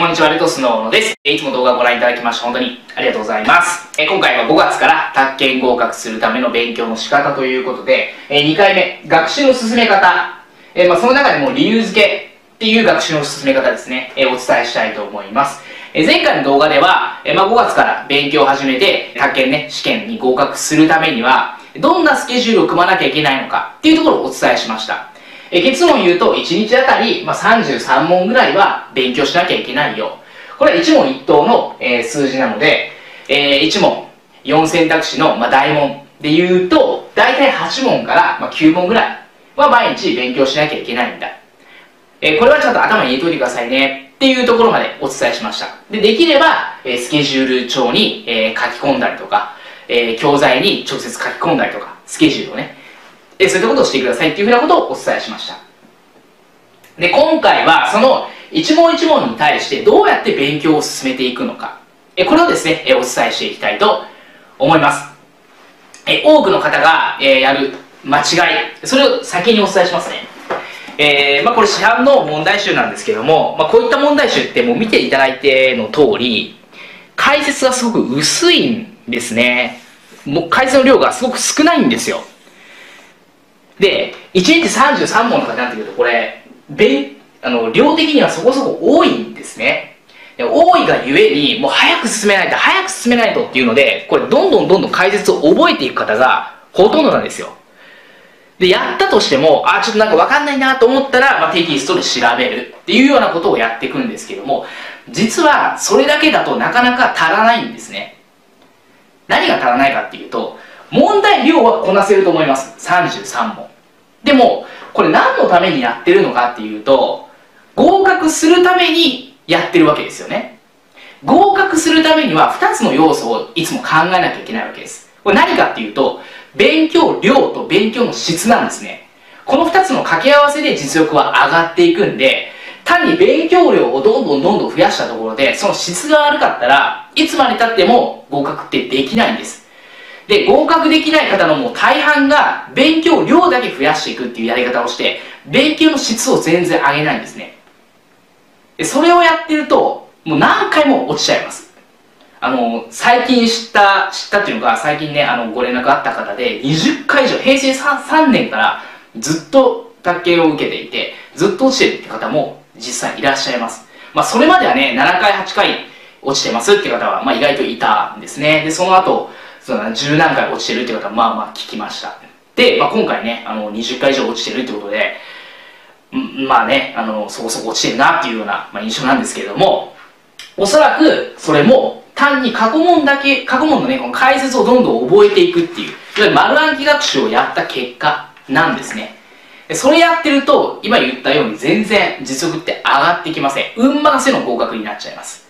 こんにちは、レトスの小野です。いつも動画をご覧いただきまして本当にありがとうございます。え今回は5月から宅建合格するための勉強の仕方ということで、え2回目、学習の進め方、えま、その中でも理由付けっていう学習の進め方ですね、えお伝えしたいと思います。え前回の動画では、えま、5月から勉強を始めて、宅建ね、試験に合格するためには、どんなスケジュールを組まなきゃいけないのかっていうところをお伝えしました。え結論言うと、1日あたり、まあ、33問ぐらいは勉強しなきゃいけないよ。これは一問一答の、えー、数字なので、えー、1問、4選択肢の、まあ、大問で言うと、大体8問から、まあ、9問ぐらいは毎日勉強しなきゃいけないんだ。えー、これはちゃんと頭に入れといてくださいね。っていうところまでお伝えしました。で、できれば、えー、スケジュール帳に、えー、書き込んだりとか、えー、教材に直接書き込んだりとか、スケジュールをね、えそういったことをしてくださいっていうふうなことをお伝えしました。で、今回はその一問一問に対してどうやって勉強を進めていくのか、えこれをですね、えお伝えしていきたいと思います。え多くの方が、えやる間違い、それを先にお伝えしますね。えー、まあ、これ市販の問題集なんですけども、まあ、こういった問題集ってもう見ていただいての通り、解説がすごく薄いんですね。もう解説の量がすごく少ないんですよ。で、1日33問とかになってくると、これ、あの量的にはそこそこ多いんですね。多いがゆえに、もう早く進めないと、早く進めないとっていうので、これ、どんどんどんどん解説を覚えていく方がほとんどなんですよ。で、やったとしても、あ、ちょっとなんかわかんないなと思ったら、まあ、テキストで調べるっていうようなことをやっていくんですけども、実はそれだけだとなかなか足らないんですね。何が足らないかっていうと、問題量はこなせると思います。33問。でも、これ何のためにやってるのかっていうと、合格するためにやってるわけですよね。合格するためには2つの要素をいつも考えなきゃいけないわけです。これ何かっていうと、勉強量と勉強の質なんですね。この2つの掛け合わせで実力は上がっていくんで、単に勉強量をどんどんどんどん増やしたところで、その質が悪かったらいつまでたっても合格ってできないんです。で、合格できない方のもう大半が勉強量だけ増やしていくっていうやり方をして、勉強の質を全然上げないんですね。で、それをやってると、もう何回も落ちちゃいます。あの、最近知った、知ったっていうのが、最近ね、あの、ご連絡あった方で、20回以上、平成 3, 3年からずっと卓球を受けていて、ずっと落ちてるって方も実際いらっしゃいます。まあ、それまではね、7回、8回落ちてますって方は、まあ、意外といたんですね。で、その後、その十何回落ちてるってことはまあまあ聞きました。で、まあ、今回ねあの20回以上落ちてるってことでまあねあのそこそこ落ちてるなっていうような、まあ、印象なんですけれどもおそらくそれも単に過去問だけ過去問のねこの解説をどんどん覚えていくっていう丸暗記学習をやった結果なんですね。それやってると今言ったように全然実力って上がってきません。運任せの合格になっちゃいます。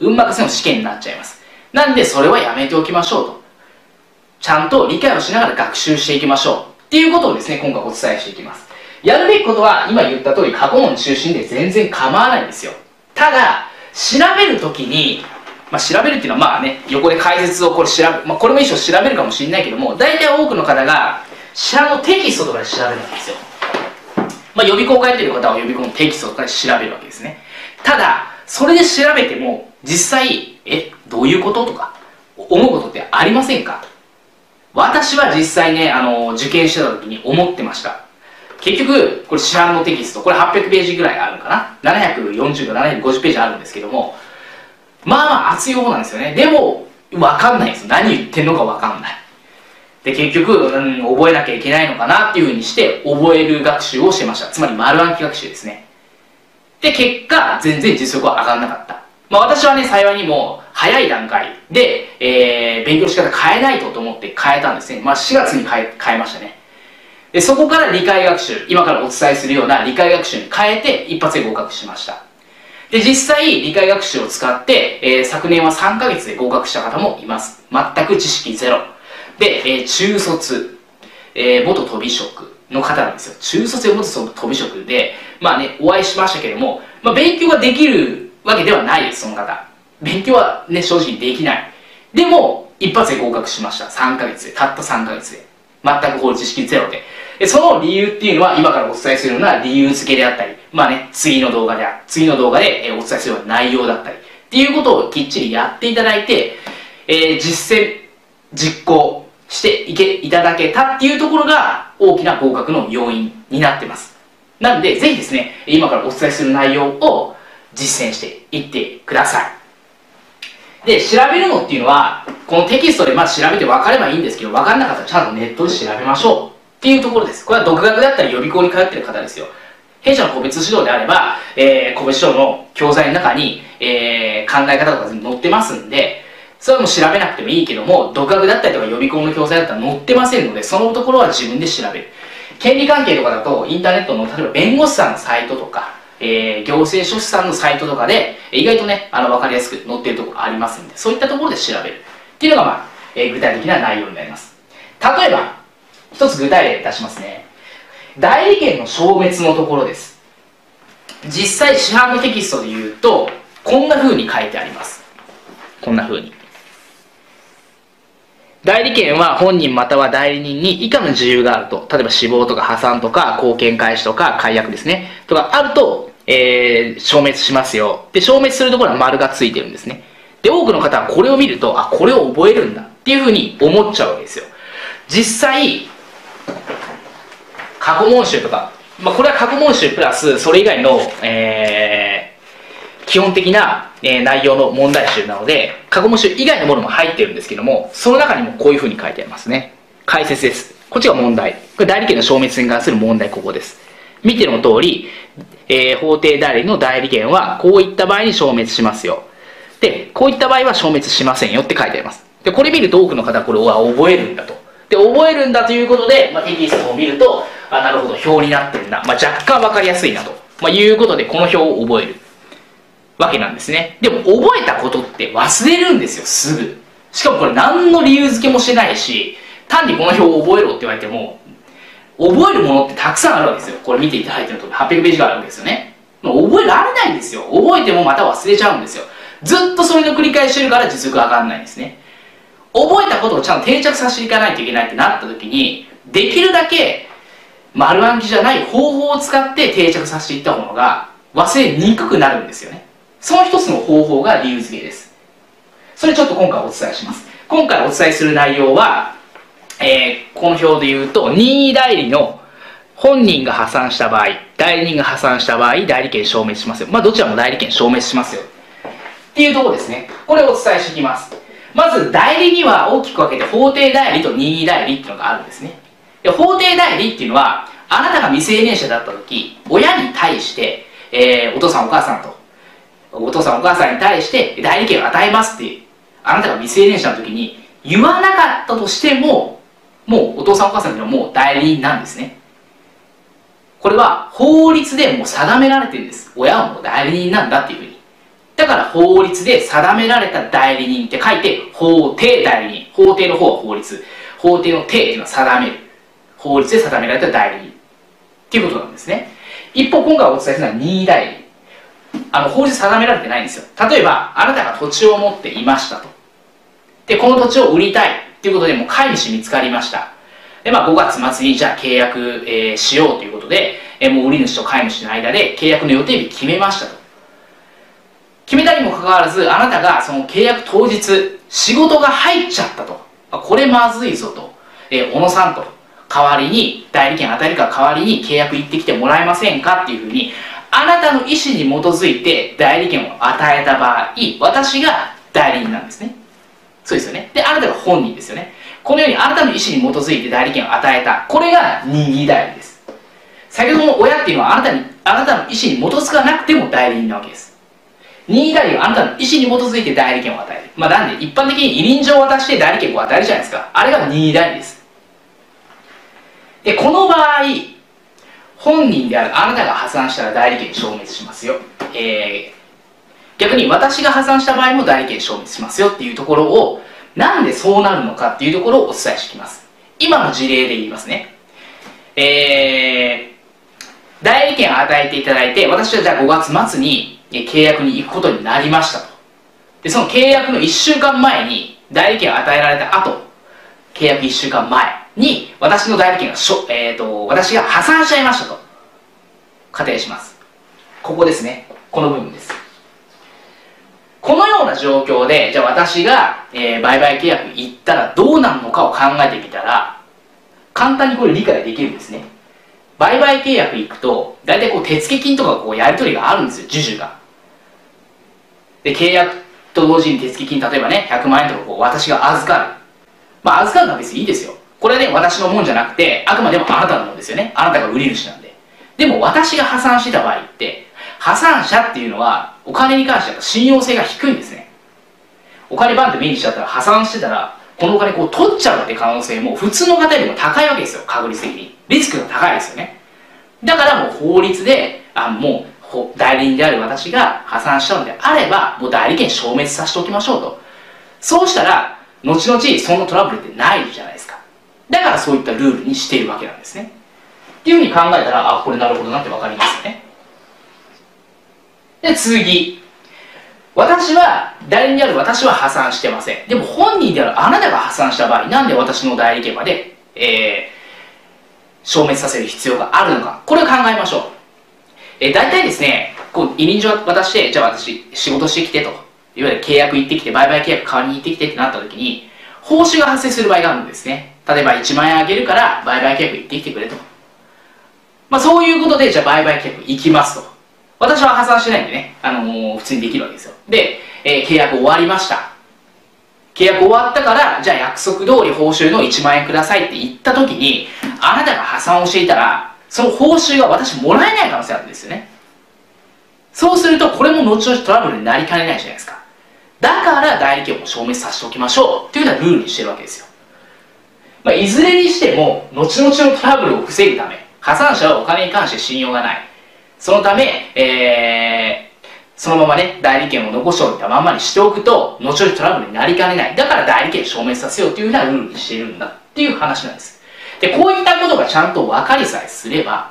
運任せの試験になっちゃいます。なんでそれはやめておきましょうと。ちゃんと理解をしながら学習していきましょうっていうことをですね今回お伝えしていきます。やるべきことは今言った通り過去問中心で全然構わないんですよ。ただ調べるときにまあ、調べるっていうのはまあね横で解説をこれ調べ、まあ、これも一緒調べるかもしれないけども大体多くの方が下のテキストとかで調べるんですよ。まあ、予備校を書いてる方は予備校のテキストとかで調べるわけですね。ただそれで調べても実際えどういうこととか思うことってありませんか？私は実際ね、あの、受験してた時に思ってました。結局、これ市販のテキスト、これ800ページぐらいあるのかな ?740 か750ページあるんですけども、まあまあ熱い方なんですよね。でも、わかんないです。何言ってんのかわかんない。で、結局、うん、覚えなきゃいけないのかなっていうふうにして、覚える学習をしてました。つまり丸暗記学習ですね。で、結果、全然実力は上がらなかった。まあ私はね、幸いにも、早い段階で、えー、勉強の仕方変えないとと思って変えたんですね。まあ4月に変え変えましたね。で、そこから理解学習、今からお伝えするような理解学習に変えて一発で合格しました。で、実際理解学習を使って、えー、昨年は3ヶ月で合格した方もいます。全く知識ゼロ。で、えー、中卒、えー、元飛び職の方なんですよ。中卒で元飛び職で、まあね、お会いしましたけども、まあ勉強ができるわけではないです、その方。勉強はね、正直できない。でも、一発で合格しました。3ヶ月で。たった3ヶ月で。全く法知識ゼロで。でその理由っていうのは、今からお伝えするような理由付けであったり、まあね、次の動画で、次の動画でお伝えするような内容だったり、っていうことをきっちりやっていただいて、えー、実践、実行していけ、いただけたっていうところが大きな合格の要因になってます。なので、ぜひですね、今からお伝えする内容を実践していってください。で、調べるのっていうのは、このテキストでまず調べて分かればいいんですけど、分からなかったらちゃんとネットで調べましょうっていうところです。これは独学だったり予備校に通ってる方ですよ。弊社の個別指導であれば、えー、個別指導の教材の中に、えー、考え方とか全部載ってますんで、それも調べなくてもいいけども、独学だったりとか予備校の教材だったら載ってませんので、そのところは自分で調べる。権利関係とかだと、インターネットの、例えば弁護士さんのサイトとか、えー、行政書士さんのサイトとかで、意外とね、あの、わかりやすく載ってるところありますんで、そういったところで調べる。っていうのが、まあ、えー、具体的な内容になります。例えば、一つ具体例出しますね。代理権の消滅のところです。実際市販のテキストで言うと、こんな風に書いてあります。こんな風に。代理権は本人または代理人に以下の自由があると。例えば死亡とか破産とか貢献開始とか解約ですね。とかあると、えー、消滅しますよ。で、消滅するところは丸がついてるんですね。で、多くの方はこれを見ると、あ、これを覚えるんだっていうふうに思っちゃうわけですよ。実際、過去問集とか、まあ、これは過去問集プラスそれ以外の、えー、基本的な、えー、内容の問題集なので過去問集以外のものも入ってるんですけどもその中にもこういうふうに書いてありますね解説ですこっちが問題これ代理権の消滅に関する問題ここです見ての通り、えー、法定代理の代理権はこういった場合に消滅しますよ。でこういった場合は消滅しませんよって書いてあります。でこれ見ると多くの方これは覚えるんだと。で覚えるんだということで、まあ、テキストを見るとあなるほど表になってるんだ、まあ、若干分かりやすいなと、まあ、いうことでこの表を覚える。わけなんですね。でも覚えたことって忘れるんですよすぐ。しかもこれ何の理由付けもしてないし単にこの表を覚えろって言われても覚えるものってたくさんあるわけですよ。これ見ていただいてると800ページがあるわけですよね。覚えられないんですよ。覚えてもまた忘れちゃうんですよ。ずっとそれの繰り返してるから実力上がんないんですね。覚えたことをちゃんと定着させていかないといけないってなった時にできるだけ丸暗記じゃない方法を使って定着させていった方が忘れにくくなるんですよね。その一つの方法が理由付けです。それちょっと今回お伝えします。今回お伝えする内容は、えー、この表で言うと任意代理の本人が破産した場合代理人が破産した場合代理権消滅しますよ。まあどちらも代理権消滅しますよ。っていうところですね。これをお伝えしていきます。まず代理には大きく分けて法定代理と任意代理っていうのがあるんですね。で法定代理っていうのはあなたが未成年者だった時親に対して、えー、お父さんお母さんとお父さんお母さんに対して代理権を与えますっていうあなたが未成年者の時に言わなかったとしてももうお父さんお母さんっていうのはもう代理人なんですね。これは法律でもう定められてるんです。親はもう代理人なんだっていうふうに。だから法律で定められた代理人って書いて法定代理人。法定の方は法律。法定の定っていうのは定める。法律で定められた代理人っていうことなんですね。一方今回お伝えするのは任意代理。あの法律定められてないんですよ。例えばあなたが土地を持っていましたと。でこの土地を売りたい。っていうことでもう飼い主見つかりました。で、まあ、5月末にじゃあ契約、えー、しようということで、えー、もう売り主と飼い主の間で契約の予定日決めましたと。決めたにもかかわらずあなたがその契約当日仕事が入っちゃったと。これまずいぞと、えー、小野さんと代わりに代理権与えるか代わりに契約行ってきてもらえませんかっていうふうにあなたの意思に基づいて代理権を与えた場合私が代理人なんですね。そうですよねであなたが本人ですよねこのようにあなたの意思に基づいて代理権を与えたこれが任意代理です先ほどの親っていうのはあなたにあなたの意思に基づかなくても代理人なわけです任意代理はあなたの意思に基づいて代理権を与える。まあ、なんで、一般的に委任状を渡して代理権を与えるじゃないですか。あれが任意代理です。で、この場合、本人であるあなたが破産したら代理権消滅しますよ。えー、逆に私が破産した場合も代理権消滅しますよっていうところを、なんでそうなるのかっていうところをお伝えしていきます。今の事例で言いますね。えー、代理権を与えていただいて、私はじゃあ5月末に契約に行くことになりましたとでその契約の1週間前に代理権を与えられた後契約1週間前に私の代理権がしょ、えーと、私が破産しちゃいましたと仮定しますここですね。この部分です。このような状況で、じゃあ私が、えー、売買契約行ったらどうなるのかを考えてみたら、簡単にこれ理解できるんですね。売買契約行くと、大体こう手付金とかこうやり取りがあるんですよ、授受が。で、契約と同時に手付金、例えばね、100万円とかこう私が預かる。まあ預かるのは別にいいですよ。これはね、私のもんじゃなくて、あくまでもあなたのもんですよね。あなたが売り主なんで。でも私が破産してた場合って、破産者っていうのは、お金に関しては信用性が低いんですね。お金バンって目にしちゃったら破産してたら、このお金こう取っちゃうって可能性も普通の方よりも高いわけですよ、確率的に。リスクが高いですよね。だからもう法律で、あもう代理人である私が破産したのであれば、もう代理権消滅させておきましょうと。そうしたら、後々そのトラブルってないじゃないですか。だからそういったルールにしているわけなんですね。っていうふうに考えたら、あ、これなるほどなってわかりますよね。で、次。私は、代理人である私は破産してません。でも本人であるあなたが破産した場合、なんで私の代理権まで、えー、消滅させる必要があるのか。これを考えましょう。えー、大体ですね、こう、委任状渡して、じゃあ私、仕事してきてと。いわゆる契約行ってきて、売買契約代わりに行ってきてってなった時に、報酬が発生する場合があるんですね。例えば1万円あげるから、売買契約行ってきてくれと。まあそういうことで、じゃあ売買契約行きますと。私は破産しないんでね、あのー、普通にできるわけですよ。で、えー、契約終わりました。契約終わったから、じゃあ約束通り報酬の1万円くださいって言った時に、あなたが破産をしていたら、その報酬が私もらえない可能性あるんですよね。そうすると、これも後々トラブルになりかねないじゃないですか。だから代理権を消滅させておきましょうっていうようなルールにしてるわけですよ。まあ、いずれにしても、後々のトラブルを防ぐため、破産者はお金に関して信用がない。そのため、えー、そのままね、代理権を残しておいたままにしておくと、後々トラブルになりかねない。だから代理権消滅させようというようなルールにしているんだっていう話なんです。で、こういったことがちゃんと分かりさえすれば、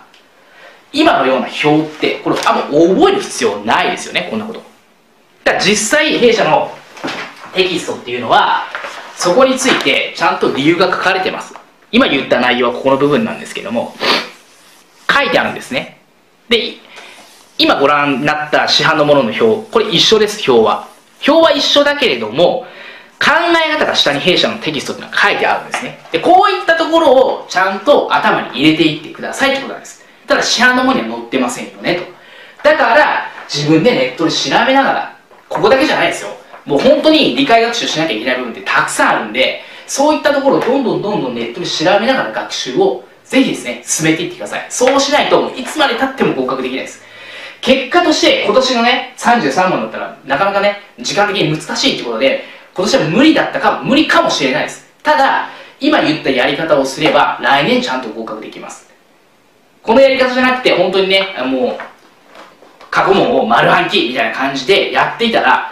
今のような表って、これ多分覚える必要ないですよね、こんなこと。だから実際、弊社のテキストっていうのは、そこについてちゃんと理由が書かれてます。今言った内容はここの部分なんですけども、書いてあるんですね。で、今ご覧になった市販のものの表、これ一緒です、表は。表は一緒だけれども、考え方が下に弊社のテキストっていうのは書いてあるんですね。で、こういったところをちゃんと頭に入れていってくださいってことなんです。ただ市販のものには載ってませんよね、と。だから、自分でネットで調べながら、ここだけじゃないですよ。もう本当に理解学習しなきゃいけない部分ってたくさんあるんで、そういったところをどんどんどんどんネットで調べながら学習をぜひですね、進めていってください。そうしないと、いつまで経っても合格できないです。結果として、今年のね、33問だったら、なかなかね、時間的に難しいってことで、今年は無理だったか、無理かもしれないです。ただ、今言ったやり方をすれば、来年ちゃんと合格できます。このやり方じゃなくて、本当にね、もう、過去問を丸暗記みたいな感じでやっていたら、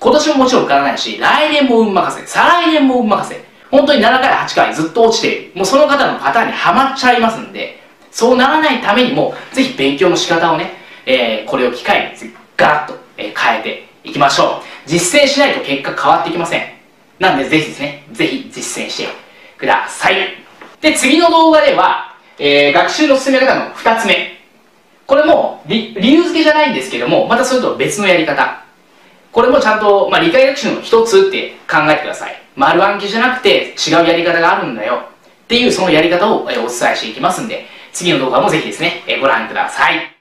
今年ももちろん受からないし、来年も運任せ、再来年も運任せ、本当に7回、8回ずっと落ちてる。もうその方のパターンにはまっちゃいますんで、そうならないためにも、ぜひ勉強の仕方をね、えー、これを機会にガラッと、変えていきましょう。実践しないと結果変わってきません。なんでぜひですね、ぜひ実践してください。で、次の動画では、えー、学習の進め方の2つ目。これも理由付けじゃないんですけども、またそれと別のやり方。これもちゃんと、まあ、理解学習の一つって考えてください。丸暗記じゃなくて違うやり方があるんだよっていうそのやり方をお伝えしていきますんで、次の動画もぜひですね、ご覧ください。